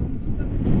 unspoken.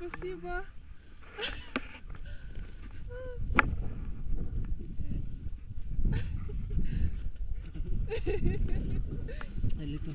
Спасибо. A little